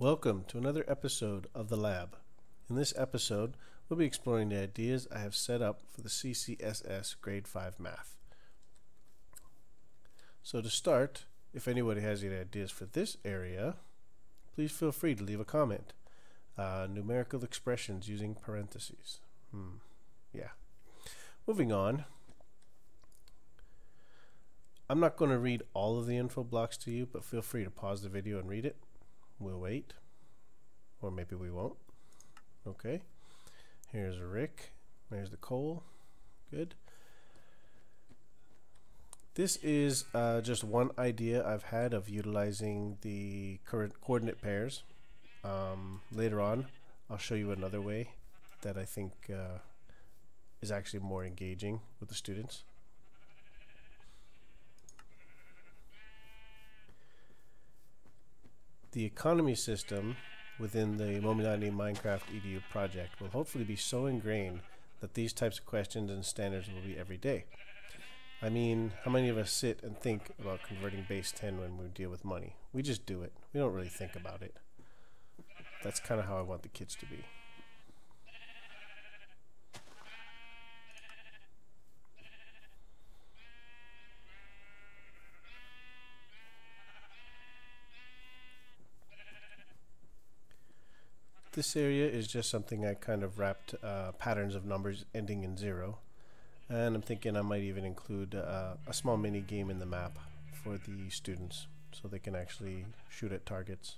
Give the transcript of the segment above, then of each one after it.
Welcome to another episode of The Lab. In this episode, we'll be exploring the ideas I have set up for the CCSS Grade 5 Math. So to start, if anybody has any ideas for this area, please feel free to leave a comment. Uh, numerical expressions using parentheses. Hmm. Yeah. Moving on. I'm not going to read all of the info blocks to you, but feel free to pause the video and read it. We'll wait. Or maybe we won't. Okay. Here's Rick. There's the coal. Good. This is uh, just one idea I've had of utilizing the current coordinate pairs. Um, later on, I'll show you another way that I think uh, is actually more engaging with the students. The economy system within the Mominani Minecraft EDU project will hopefully be so ingrained that these types of questions and standards will be every day. I mean, how many of us sit and think about converting base 10 when we deal with money? We just do it. We don't really think about it. That's kind of how I want the kids to be. This area is just something I kind of wrapped uh, patterns of numbers ending in zero. And I'm thinking I might even include uh, a small mini game in the map for the students so they can actually shoot at targets.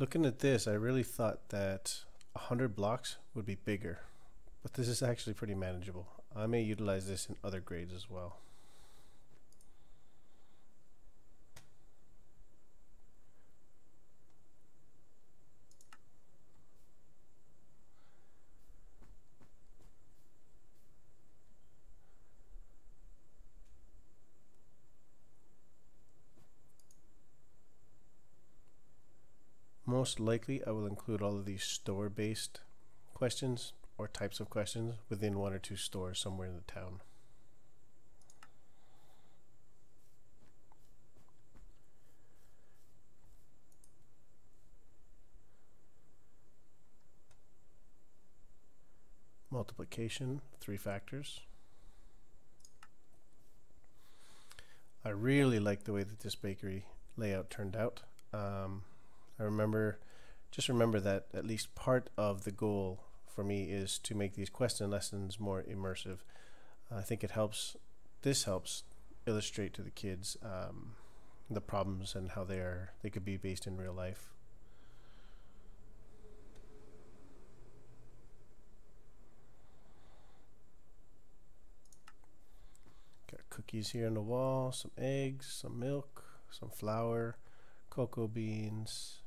Looking at this, I really thought that 100 blocks would be bigger but this is actually pretty manageable. I may utilize this in other grades as well. Most likely I will include all of these store-based questions or types of questions within one or two stores somewhere in the town. Multiplication, three factors. I really like the way that this bakery layout turned out. Um, I remember, just remember that at least part of the goal for me is to make these question lessons more immersive. I think it helps. This helps illustrate to the kids um, the problems and how they are they could be based in real life. Got cookies here on the wall, some eggs, some milk, some flour, cocoa beans,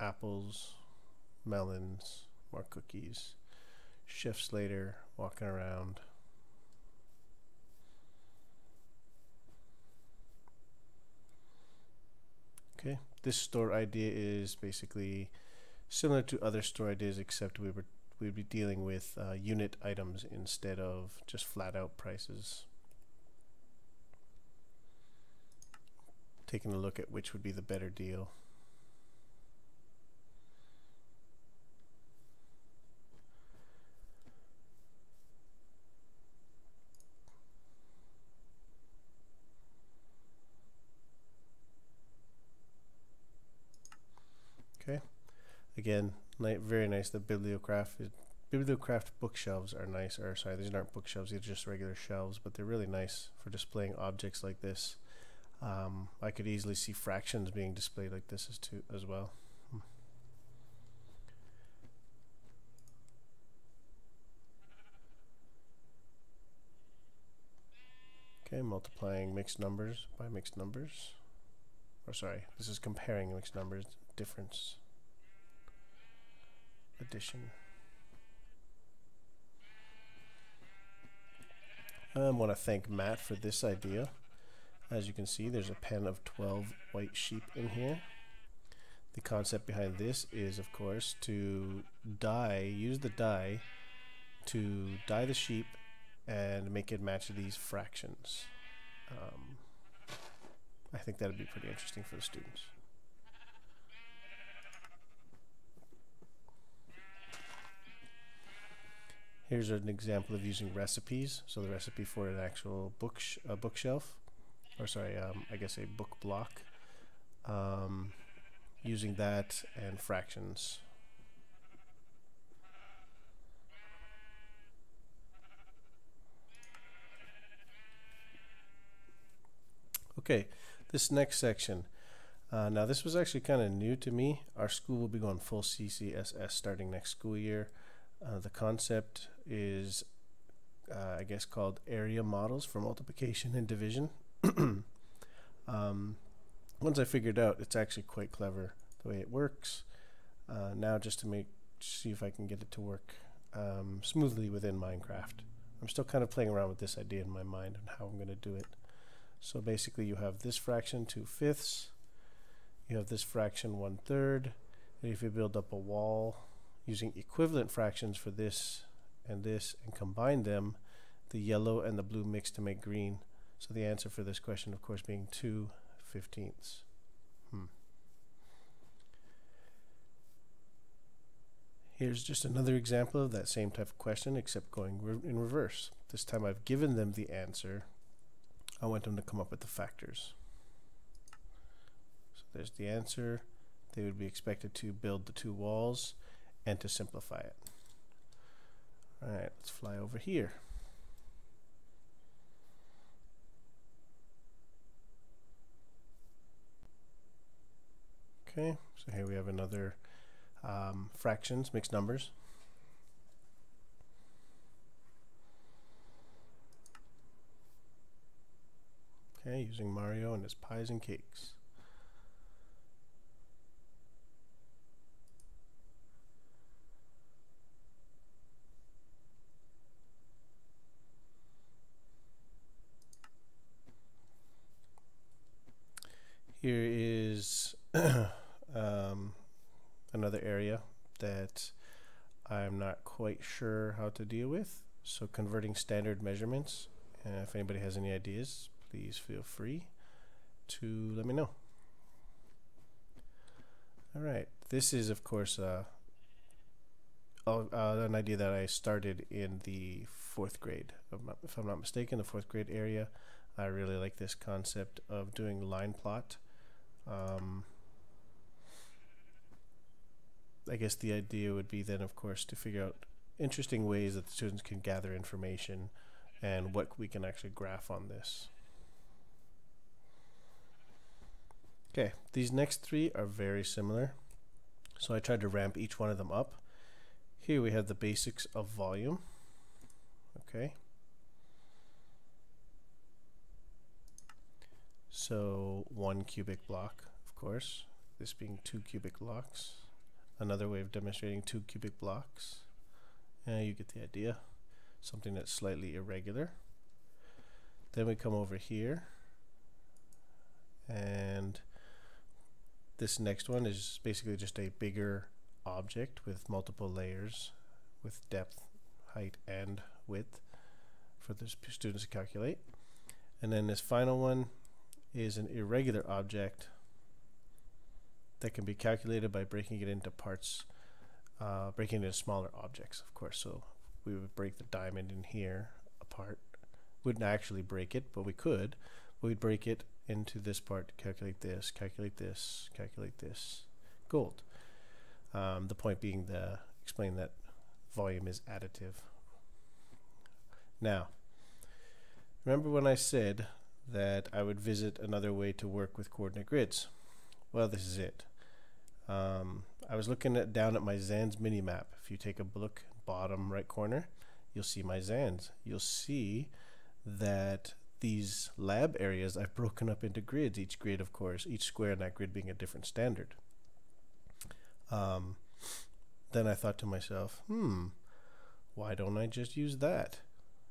apples, melons, more cookies. Shifts later, walking around. Okay, this store idea is basically similar to other store ideas, except we were we'd be dealing with uh, unit items instead of just flat out prices. Taking a look at which would be the better deal. Okay. Again, very nice. The Bibliocraft Bibliocraft bookshelves are nice. Or sorry, these aren't bookshelves. These are just regular shelves, but they're really nice for displaying objects like this. Um, I could easily see fractions being displayed like this as too as well. Okay, multiplying mixed numbers by mixed numbers. Or sorry, this is comparing mixed numbers difference addition. I want to thank Matt for this idea. As you can see, there's a pen of 12 white sheep in here. The concept behind this is, of course, to die, use the dye to dye the sheep and make it match these fractions. Um, I think that'd be pretty interesting for the students. Here's an example of using recipes. So the recipe for an actual book a bookshelf, or sorry, um, I guess a book block. Um, using that and fractions. Okay, this next section. Uh, now this was actually kind of new to me. Our school will be going full CCSS starting next school year. Uh, the concept is, uh, I guess, called area models for multiplication and division. um, once I figured out, it's actually quite clever the way it works. Uh, now, just to make see if I can get it to work um, smoothly within Minecraft. I'm still kind of playing around with this idea in my mind and how I'm going to do it. So basically, you have this fraction two fifths. You have this fraction one third. And if you build up a wall using equivalent fractions for this and this and combine them, the yellow and the blue mix to make green. So the answer for this question, of course, being 2 fifteenths. Hmm. Here's just another example of that same type of question, except going re in reverse. This time I've given them the answer. I want them to come up with the factors. So there's the answer. They would be expected to build the two walls and to simplify it. Alright, let's fly over here. Okay, so here we have another um, fractions, mixed numbers. Okay, using Mario and his pies and cakes. Here is um, another area that I'm not quite sure how to deal with. So converting standard measurements. Uh, if anybody has any ideas, please feel free to let me know. All right, this is of course uh, uh, an idea that I started in the fourth grade. If I'm not mistaken, the fourth grade area. I really like this concept of doing line plot um, I guess the idea would be then, of course, to figure out interesting ways that the students can gather information and what we can actually graph on this. Okay, these next three are very similar. So I tried to ramp each one of them up. Here we have the basics of volume. Okay. So one cubic block, of course, this being two cubic blocks. Another way of demonstrating two cubic blocks. And you get the idea. Something that's slightly irregular. Then we come over here and this next one is basically just a bigger object with multiple layers with depth, height, and width for the students to calculate. And then this final one is an irregular object that can be calculated by breaking it into parts, uh, breaking it into smaller objects, of course. So we would break the diamond in here apart. Wouldn't actually break it, but we could. We'd break it into this part calculate this, calculate this, calculate this. Gold. Um, the point being the explain that volume is additive. Now, remember when I said that I would visit another way to work with coordinate grids. Well, this is it. Um, I was looking at down at my Zan's mini map. If you take a look, bottom right corner, you'll see my Zan's. You'll see that these lab areas I've broken up into grids. Each grid, of course, each square in that grid being a different standard. Um, then I thought to myself, hmm, why don't I just use that?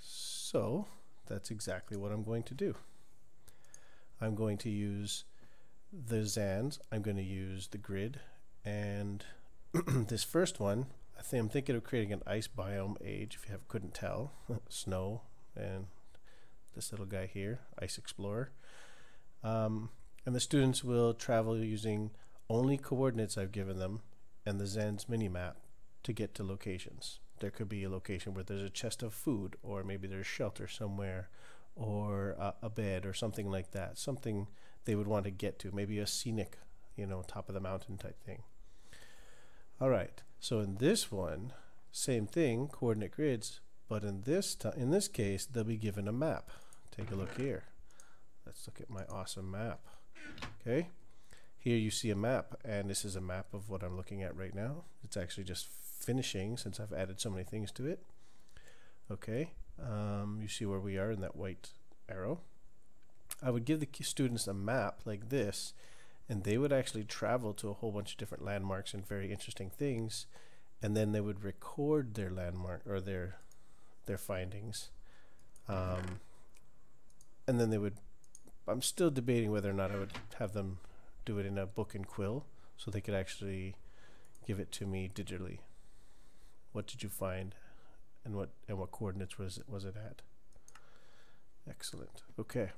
So that's exactly what I'm going to do. I'm going to use the Zans, I'm going to use the grid And this first one, I think I'm thinking of creating an ice biome age. If you have couldn't tell, snow and this little guy here, Ice Explorer. Um, and the students will travel using only coordinates I've given them and the Zan's mini map to get to locations. There could be a location where there's a chest of food, or maybe there's shelter somewhere, or a, a bed, or something like that. Something they would want to get to, maybe a scenic, you know, top of the mountain type thing. All right, so in this one, same thing, coordinate grids, but in this in this case, they'll be given a map. Take a look here. Let's look at my awesome map. Okay, here you see a map, and this is a map of what I'm looking at right now. It's actually just finishing since I've added so many things to it. Okay, um, you see where we are in that white arrow. I would give the students a map like this and they would actually travel to a whole bunch of different landmarks and very interesting things and then they would record their landmark or their their findings. Um, and then they would I'm still debating whether or not I would have them do it in a book and quill so they could actually give it to me digitally. What did you find and what and what coordinates was it was it at excellent okay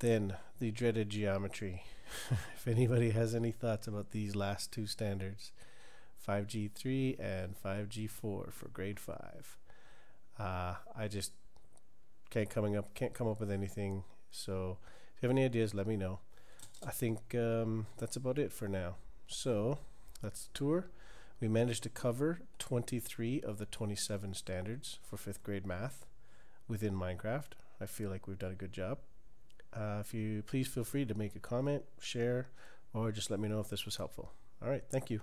then the dreaded geometry. if anybody has any thoughts about these last two standards, 5G3 and 5G4 for grade 5. Uh, I just can't coming up can't come up with anything. So if you have any ideas, let me know. I think um, that's about it for now. So that's the tour. We managed to cover 23 of the 27 standards for fifth grade math within Minecraft. I feel like we've done a good job. Uh, if you please feel free to make a comment, share, or just let me know if this was helpful. All right, thank you.